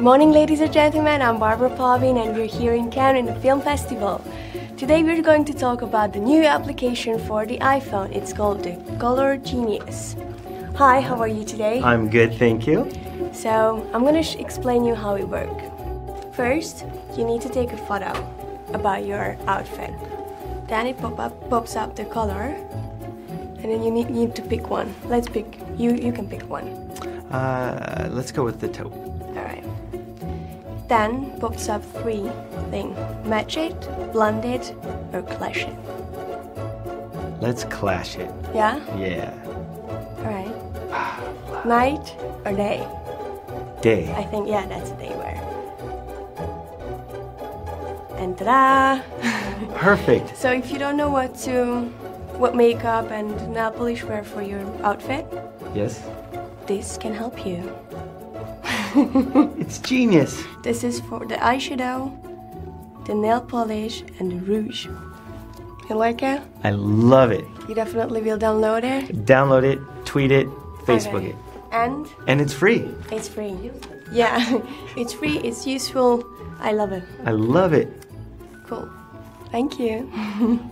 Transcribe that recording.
morning, ladies and gentlemen. I'm Barbara Palvin, and we're here in Cannes in the film festival. Today, we're going to talk about the new application for the iPhone. It's called the Color Genius. Hi, how are you today? I'm good, thank you. So, I'm gonna explain you how it works. First, you need to take a photo about your outfit. Then it pop up, pops up the color, and then you need, need to pick one. Let's pick. You you can pick one. Uh, let's go with the taupe. All right. Then pops up three things: match it, blend it, or clash it. Let's clash it. Yeah. Yeah. All right. Night or day? Day. I think yeah, that's a day wear. And ta-da! Perfect. So if you don't know what to, what makeup and nail polish wear for your outfit, Yes. this can help you. It's genius. This is for the eyeshadow, the nail polish, and the rouge. You like it? I love it. You definitely will download it. Download it, tweet it, Facebook Okay. it. And And it's free. it's free. Yeah, it's free, it's useful. I love it. I love it. Cool. Thank you.